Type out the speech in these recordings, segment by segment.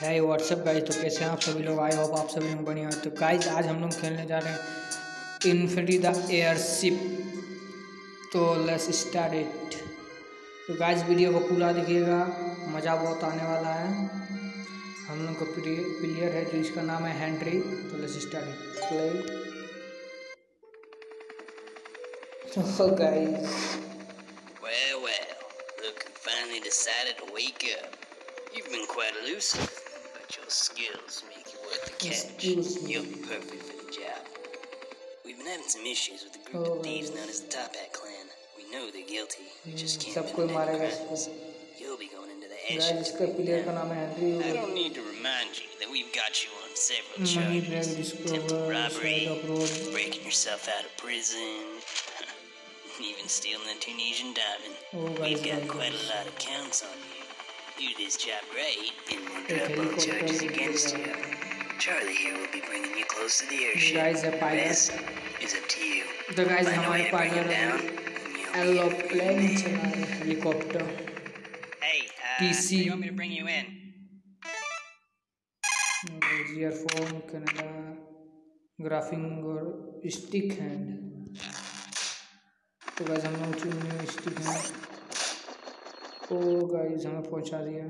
है WhatsApp guys तो कैसे हैं आप सभी लोग आई होप आप सभी लोग बढ़िया हैं। तो गाइज़ आज हम लोग खेलने जा रहे हैं इन्फिनिटी द एयरशिप तो लेट्स स्टार्ट इट तो गाइज़ वीडियो को पूरा देखिएगा। मज़ा बहुत आने वाला है। हम लोग का प्लेयर है जो इसका नाम है हैंड्री तो लेट्स स्टार्ट इट प्ले तो guys Well, well, look who finally decided to wake up. You've been quite elusive, but your skills make you worth the catch. Excuse me. You'll be perfect for the job. We've been having some issues with a group Oh. of thieves known as the Top Hat Clan. We know they're guilty. We just can't सब pin कोई them to मारेगा any crimes. इसको You'll be going into the guys ashes. इसका player का नाम है I Henry don't need to remind you that we've got you on several money charges. Break discover Attempted robbery, side upload breaking yourself out of prison, and even stealing a Tunisian diamond. Oh, guys, We've got guys, quite a guys. lot of counts on you. Do this job right, and we'll Okay, drop all helicopter charges will be against there. you. Charlie here will be bringing you close to the airship. guys are pilot. Rest is up to you. तो guys Find a way हमारे to bring him partner down, and you'll be aeroplane in. चला रहे हैं helicopter Hey, uh, PC. do you want me to bring you in? Earphone Canada grappling और stick hand तो guys हम लोग चुने stick hand तो गाइज़ हमें पहुँचा दिया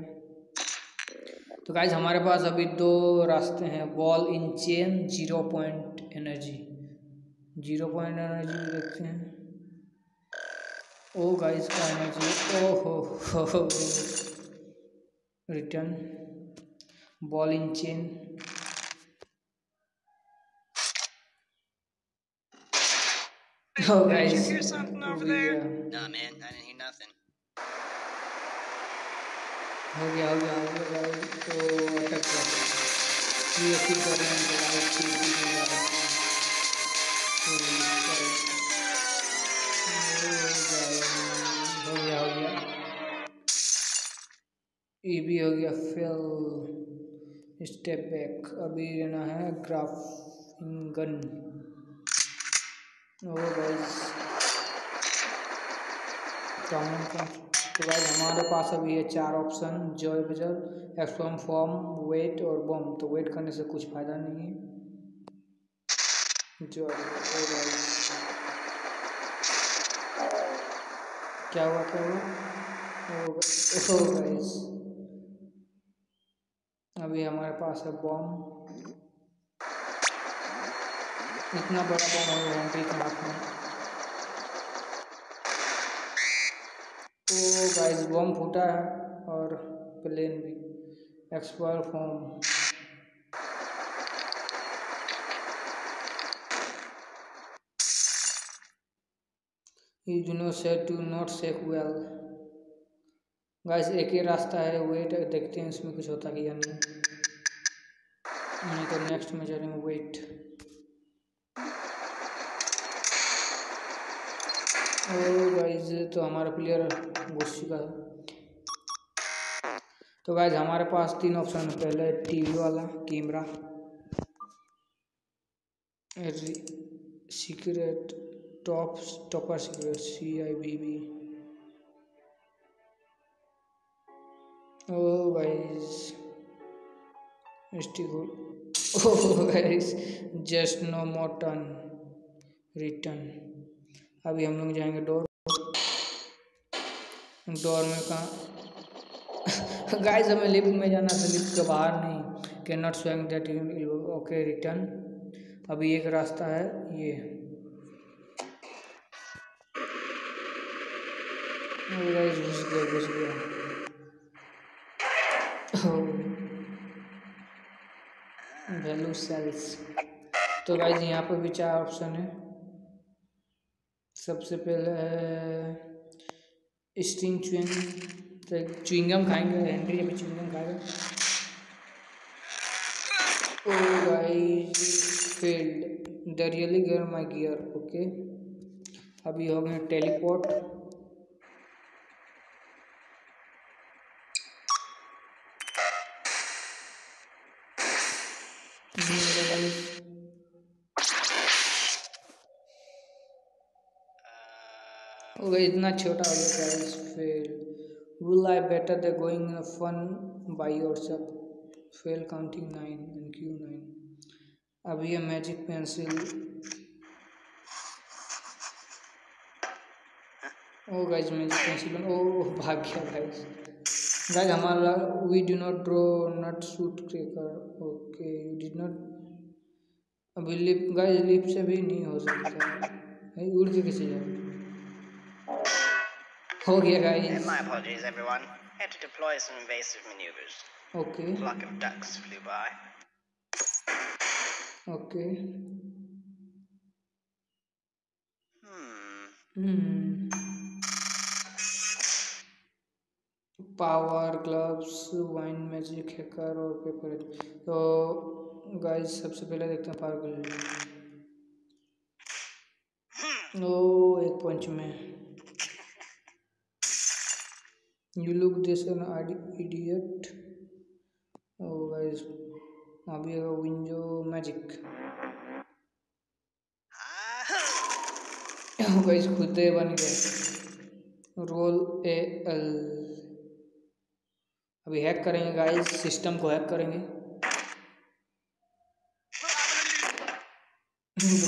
तो गाइज़ हमारे पास अभी दो रास्ते हैं ball in chain zero point energy zero point energy देखते हैं ओ गाइज़ का एनर्जी ओ हो, return ball in chain Oh, guys. Oh, oh, oh, did you hear something over, there? there? Nah, man, I didn't hear nothing. हो गया हो गया हो गया तो अटक गया। ये कर रहे हैं नहीं रहा हो गया हो गया। ये भी हो गया। फेल। Step back. अभी लेना है ग्राफिंग गन ओ गाइस तो गाइस हमारे पास अभी है चार ऑप्शन जॉय बजर एक्सफॉर्म फॉर्म वेट और बम तो वेट करने से कुछ फ़ायदा नहीं है। जॉय क्या हुआ क्या हुआ? ओ गाइस अभी हमारे पास है बॉम्ब इतना बड़ा बॉम्ब है एंट्री के हाथ में तो गाइस बॉम्ब फूटा है और प्लेन भी। Expire form you not set to not sec well guys एक ही रास्ता है वेट देखते हैं इसमें कुछ होता कि या नहीं। नहीं तो नेक्स्ट में चलेंगे वेट ओ गाइस तो हमारा प्लेयर घुस चुका है। तो गाइस हमारे पास तीन ऑप्शन है। पहले टीवी वाला camera secret top topper secret C I B B Oh guys, still good. Oh guys, just no more turn. अभी हम लोग जाएँगे डोर। डोर में कहाँ? गाइस हमें लिफ्ट में जाना था लिफ्ट के बाहर नहीं। Can not swing that okay return अभी एक रास्ता है, ये। गाइस घुस गया घुस गया। वैल्यू सेल्स तो गाइज़ यहाँ पर भी चार ऑप्शन है। सबसे पहले है स्टिंग चुंग चुंगम खाएँगे हेनरी अभी चुंगम खाएगा oh guys field the really गर्म माय गियर ओके अभी हो गए टेलीपोर्ट वो इतना छोटा हो गया guys fail will I better they going in fun by yourself fail counting nine and Q nine अब ये magic pencil oh guys magic pencil oh भाग गया गाइस। गाइस, हमारा we do not draw not shoot cracker okay you did not अभी lip guys lip से भी नहीं हो सकता। उड़ के कैसे जाए हो गया guys My apologies, everyone. Had to deploy some invasive maneuvers. Okay A flock of ducks flew by. Okay Hmm. Hmm power gloves wine magic hacker और पेपर तो गाइस सबसे पहले देखते हैं पावर ग्लव्स ओ एक पंच में you look this an idiot अभी window magic खुद बन गए. रोल ए एल अभी हैक करेंगे गाइस सिस्टम को हैक करेंगे.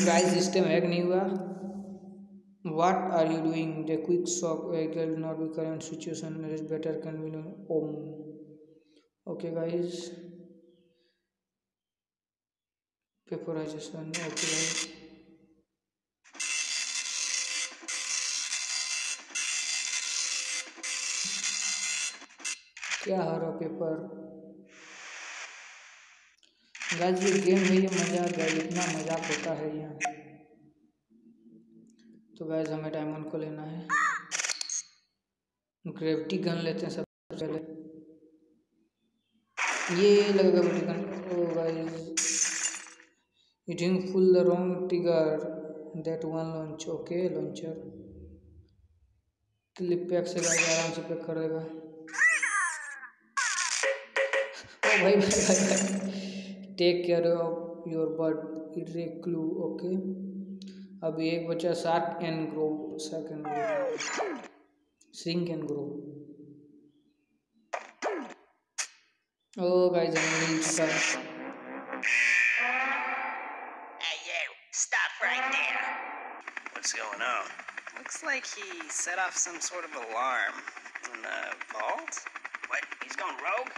गाइस सिस्टम हैक नहीं हुआ. What are you doing the quick shock vehicle not be current situation it is better known om okay guys vaporization okay guys क्या हो paper guys ये game है ये मज़ा आ गया इतना मज़ाक होता है यहाँ तो गैस हमें डायमंड को लेना है। ग्रेविटी गन लेते हैं सबसे पहले। ये लगेगा gravity gun oh guys hitting full the wrong trigger that one launch okay launcher clip pack से गाइस आराम से पैक कर देगा ओ भाई भाई भाई भाई। Take care of your bird इरेक्लू okay अभी एक बचा shark and grow shark and grow sink and grow O guys हमें मिल चुका है Hey, you! Stop right there! What's going on? Looks like he set off some sort of alarm in the vault. What? He's going rogue?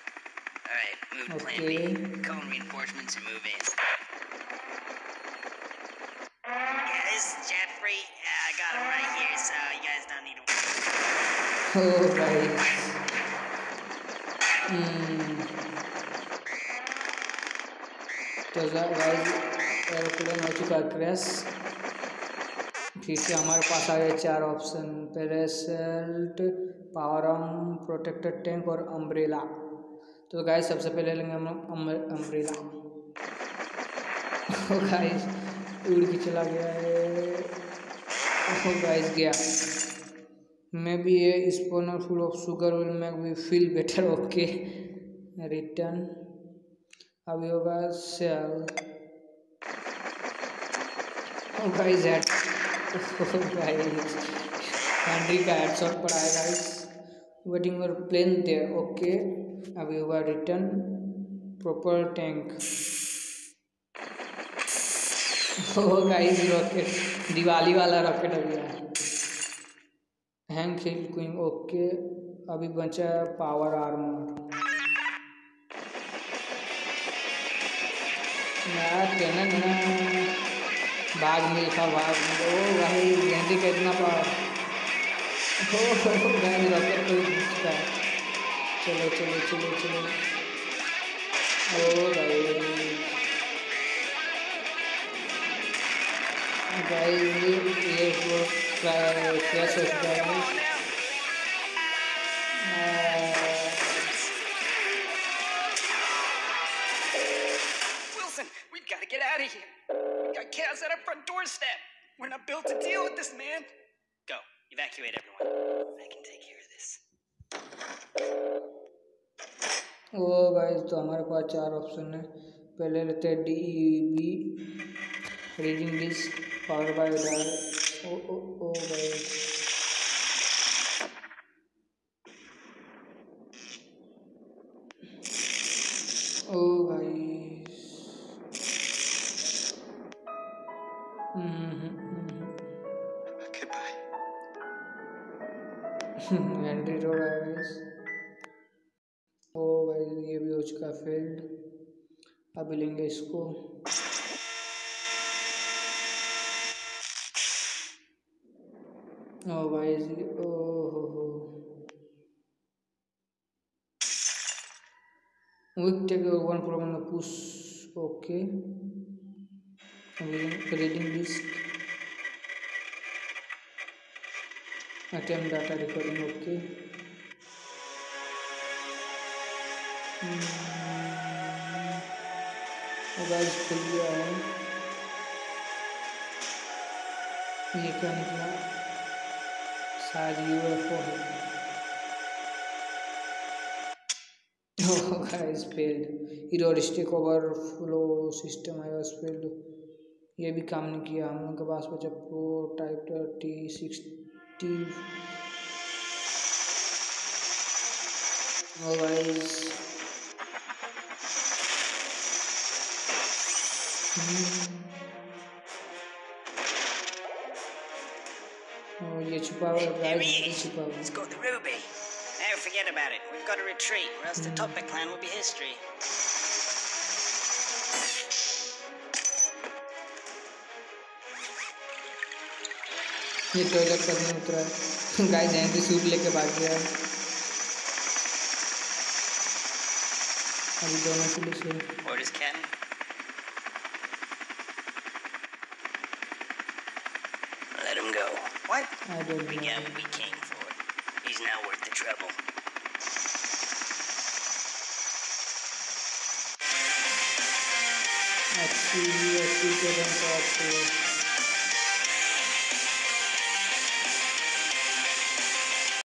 Alright, move to plan B. Okay. Cone reinforcements and move in. Is Jeffrey. Yeah, I got him right here, so you guys don't need to. Oh guys hmm तो guys aeroplane हो चुका है crash फिर से हमारे पास आ गए चार ऑप्शन पेरेसल्ट पावरम प्रोटेक्टेड टैंक और अम्ब्रेला तो गाइस सबसे पहले लेंगे हम अम्ब्रेला ओ गाइस उड़ के चला गया है। गाइस गया। maybe a spoonful full of sugar will make me feel better okay return अभी होगा सेल गाइस हैंड्री का guys waiting plane there okay अभी होगा return proper tank oh guys rocket Diwali वाला रॉकेट अभी आया हैंग खेल क्वीन ओके अभी बचा है पावर आर्मर यार भाग मिल्खा भाग मिल- ओ भाई गेंदी का इतना पावर हो हो गाइस रॉकेट चुका है। चलो चलो चलो चलो। ओ भाई। गाइस ये वो क्रैश हो चुका है Wilson, we've got to get out of here. We got chaos at our front doorstep. We're not built to deal with this, man. Go, evacuate everyone. I can take care of this. O guys तो हमारे पास चार option है पहले लेते हैं D E be reading Power by the oh भाई guys ओ भाई ये भी हो चुका फ़ील्ड अभी लेंगे इसको. ओ भाई ओ हो हो weak take one problem the push okay reading disk attempt data recording okay guys खुल गया है ये क्या निकला शायद यूएफओ है guys failed error stick overflow system है फेल्ड ये भी काम नहीं किया हम लोग के पास बचा prototype T sixty oh guys Oh, ये छुपा हुआ There गाइस he ये is. छुपा हुआ Let's go to Ruby. Now forget about it. We've got to retreat, or else the Toppat clan will be history. ये टॉयलेट करने उतरा है गाइस जयंती सूट लेके भाग गया है अभी दोनों पुलिस है What? I didn't we got what we came for. He's not worth the trouble. Let's see, let's see, get him back.